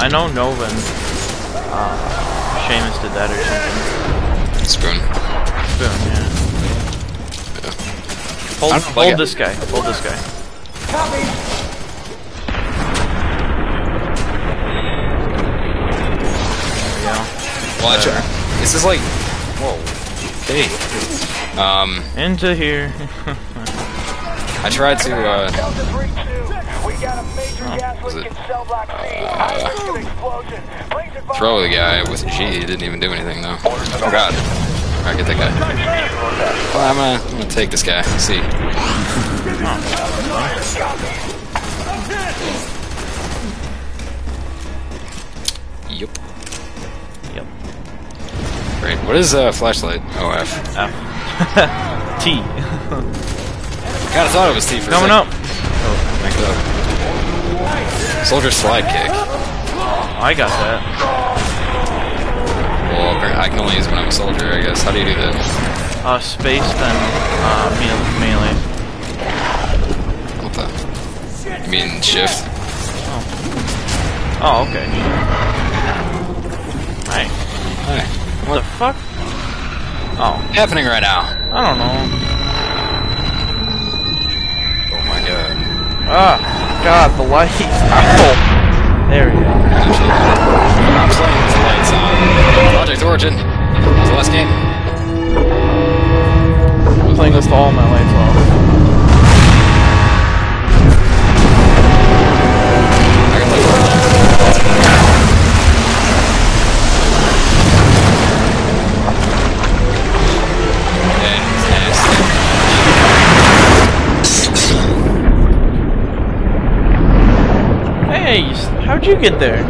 I know Nova and uh, Seamus did that or something. Spoon. Boom, yeah. Hold, I like hold this guy. Hold this guy. There we go. Well, This is like. Whoa. Hey. Um, Into here. I tried to. Uh, We got a major gas leak in cell block C. Massive explosion. Laser fire. throw the guy with G. It didn't even do anything though. Oh god. Alright, get that guy. Well, I'm gonna, I'm gonna take this guy. See. Yep. yep. Great. What is uh, flashlight? Oh, F. F. T. God, I thought it was T for a Coming second. up. Back it up. Soldier slide kick. I got that. Well, I can only use when I'm a soldier, I guess. How do you do that? Uh, space, then uh, me- melee. What the? You mean shift? Oh, okay. Hey, Hey. what the fuck? Oh, happening right now? I don't know. God, the light. Ow. Oh. There we go. Playing with the lights on. Project Origin. Was the last game? I'm playing with all my lights off. You get there?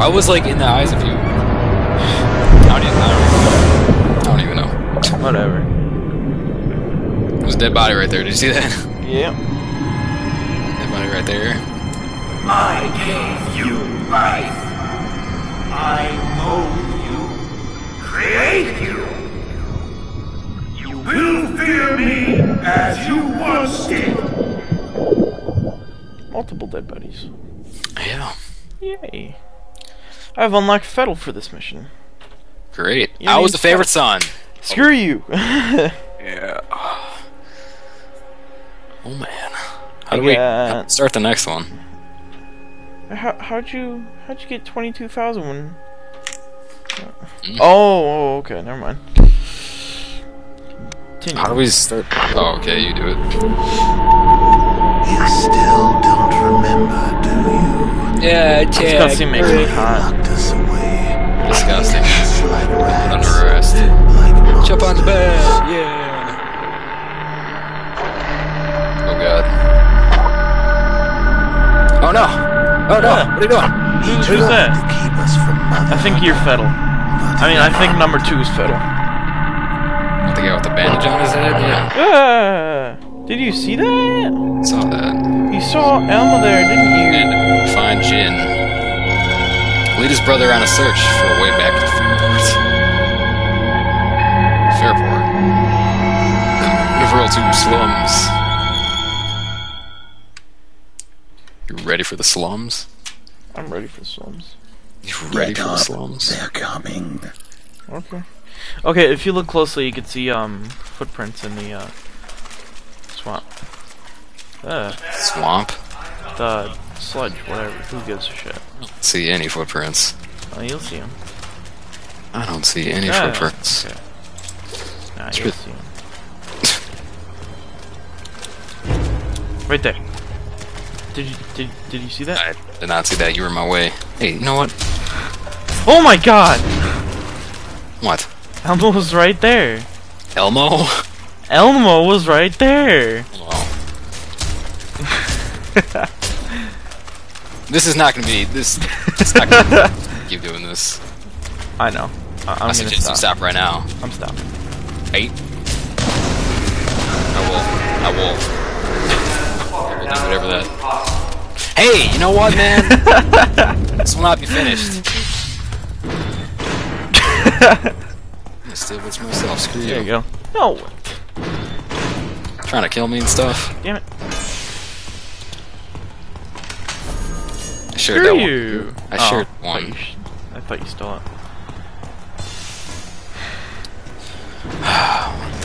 I was like in the eyes of you. I don't even, I don't even know. I don't even know. Whatever. There's a dead body right there. Did you see that? Yep. Dead body right there. I gave you life. I mold you, create you. You will fear me as you once did. Multiple dead bodies. Yeah. Yay. I've unlocked Fettel for this mission. Great. You I was the favorite son. Screw you. Yeah. Oh man. How I do we got- start the next one? How, how'd you how'd you get twenty two thousand when? Mm. Oh, oh, okay, never mind. Continue. How do we start? Oh, okay, you do it. You still don't remember, do you? Yeah, This cutscene makes me hot. Locked us away. Disgusting. Like under arrest. Jump on the bed. Yeah. Oh god. Oh no. Oh no. What are you doing? Who's, who's that? To keep us from I think you're Fettel. I mean, I think number two is Fettel. The guy with the bandage on his head. Yeah. Ah, did you see that? Saw that. You saw Alma there, didn't you? And find Jin. Lead his brother on a search for a way back to Fairport. Fairport. Riverl 2 slums. You ready for the slums? I'm ready for the slums. You ready Get for the slums? They're coming. Okay. Okay, if you look closely, you can see um footprints in the uh, swamp. Uh, Swamp? the sludge, whatever. Who gives a shit? See any footprints? Oh, you'll see them. I don't see any Ah, footprints. okay. Nah, you'll see them. right there. Did you did did you see that? I did not see that. You were in my way. Hey, you know what? Oh my God! What? Elmo was right there. Elmo? Elmo was right there. this is not gonna be this. It's not gonna keep doing this. I know. I- I'm I gonna suggest stop. you stop right now. I'm stopping. Eight. I will. I will. I will do whatever that. Hey, you know what, man? this will not be finished. I bits for myself. Screw you. There you go. No. Trying to kill me and stuff. Damn it. Shared Screw that one. you. I Oh, shared I thought one. you I thought you stole it.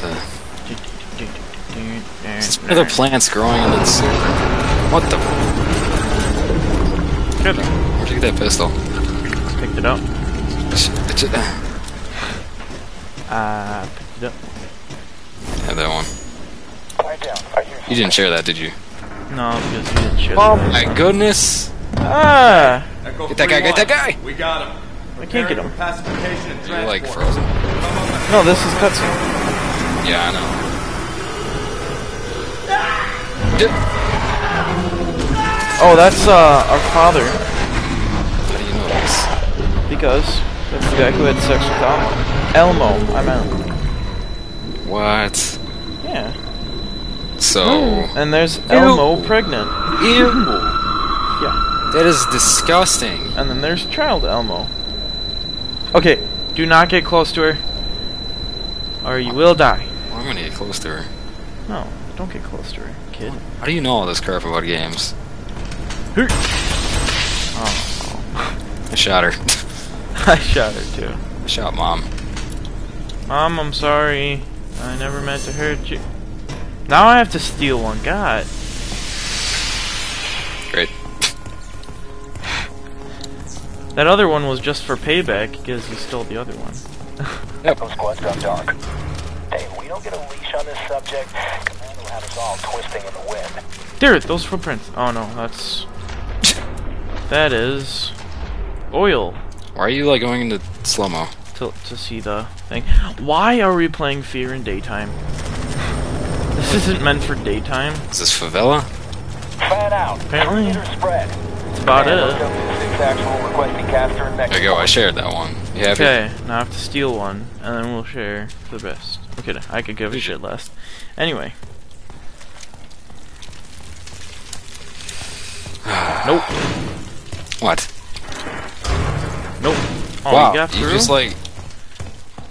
The, what are the plants growing in the sewer? What the? Good. Where'd you get that pistol? Picked it up. Sh- it should- Uh, picked it up. Have that one. Quiet down. I You didn't share that, did you? No, because you didn't share Oh the my goodness! Ah! Get that guy! Get that guy! We got him. I can't get him. You're like frozen. No, this is cutscene. Yeah, I know. Did, Oh, that's uh our father. how do you know this? Because that's the guy who had sex with Elmo. Elmo, I meant. What? Yeah. So, And there's Elmo pregnant. ew, Yeah. That is disgusting. And then there's child Elmo. Okay, do not get close to her. Or you will die. I'm gonna get close to her. No, don't get close to her, kid. How do you know all this crap about games? Oh, I shot her. I shot her too. I shot mom. Mom, I'm sorry. I never meant to hurt you. Now I have to steal one. God. That other one was just for payback because you stole the other one. Those squad's gone dark. Hey, we don't get a leash on this subject, Command will have us all twisting in the wind. There, those footprints. Oh no, that's. That is. Oil. Why are you like going into slow mo? To, to see the thing. Why are we playing Fear in daytime? This isn't meant for daytime. Is this favela? Fan out. Apparently. Spread. That's about And it. Up the six actual requesting caster in There you go. I shared that one. You happy? Okay, now I have to steal one, and then we'll share the rest. Okay, I could give a shit less. Anyway. nope. What? Nope. Oh, wow. you got through? just like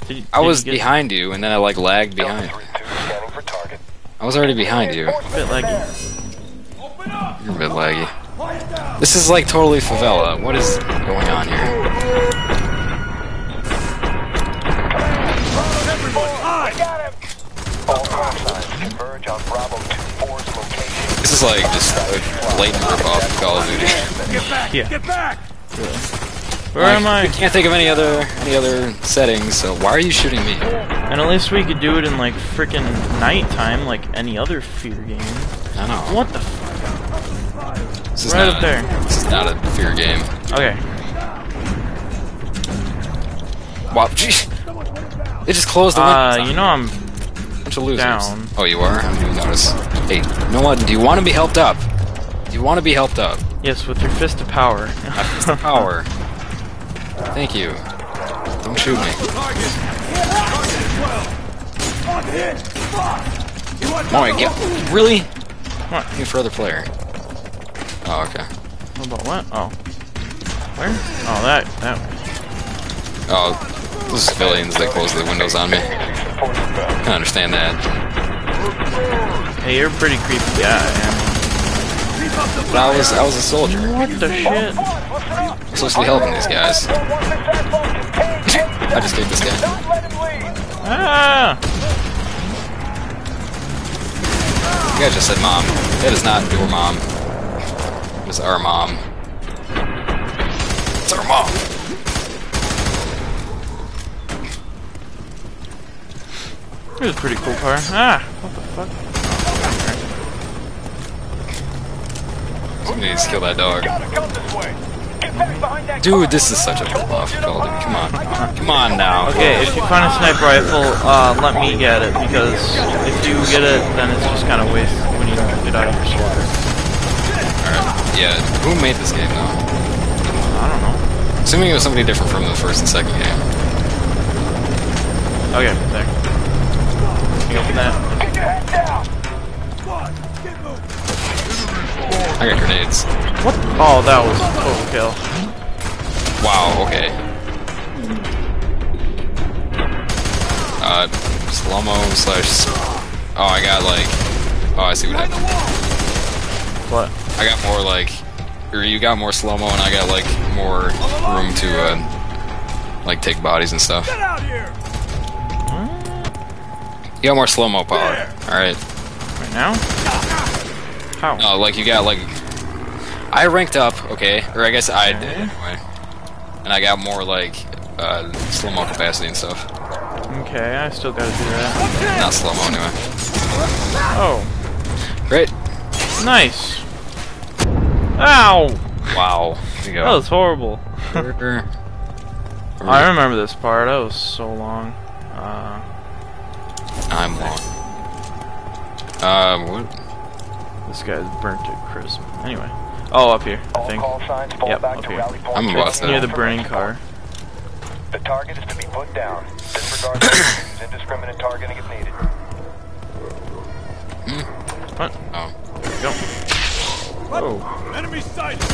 Did you- I was you get behind you, and then I like lagged behind. 3-2 scanning for target. I was already behind you. a bit laggy. You're a bit laggy. This is like totally favela. What is going on here? I got him! All call signs converge on Bravo 2-4's location. This is like just a blatant ripoff of Call of Duty. Yeah. Get back! Where am I I? can't think of any other any other settings. So why are you shooting me? And at least we could do it in like frickin' nighttime, like any other fear game. I don't know. What the f? This is Right not up there. This is not a fear game. Okay. Wow. Jeez. They just closed the Uh, windows. you know I'm. bunch of losers. down. Oh, you are. I didn't notice. Hey, you know what? Do you want to be helped up? Do you want to be helped up? Yes, with your fist of power. It's the power. Thank you. Don't shoot me. Oh my god. Really? What? Need further player. Oh, okay. What about what? Oh. Where? Oh, that. That. Oh, those civilians, they closed the windows on me. I understand that. Hey, you're a pretty creepy guy. I But I was, I was a soldier. what the shit? I'm supposed to be helping these guys. I just gave this guy. Let him lead! Ah! You guys just said mom. That is not your mom. It's our mom. It's our mom. It was a pretty cool car. Ah! What the fuck? Somebody needs to kill that dog. Gotta come this way! Get back behind that Dude, this is such a pull-off. Call. Come on. Come on now. Okay, if you find a sniper rifle, uh, let me get it, because if you get it, then it's just kind of waste when you get out of your squad. Alright. Yeah, who made this game, though? I don't know. Assuming it was somebody different from the first and second game. Okay, there. Can you open that? Get your head down! I got grenades. What? Oh, that was a total kill. Wow, okay. Uh, slow-mo slash... Oh, I got like... Oh, I see what happened. What? I got more like or you got more slow mo, and I got like more room to uh, like take bodies and stuff. Get out here! You got more slow mo power. All right. Right now? How? No, like you got like I ranked up, okay, or I guess I did anyway, and I got more like uh, slow mo capacity and stuff. Okay, I still gotta do that. Not slow mo anyway. Oh, Great. Nice. Ow! Wow. Here you That was horrible. I remember this part. That was so long. Uh, I'm long. Um, what? this guy's burnt to crisp. Anyway. Oh, up here, I think. signs Yep, back up to here. rally. I'm about to- Near the burning car. The target is to be put down. Disregard use indiscriminate targeting if needed. What? Oh. There we go. Whoa.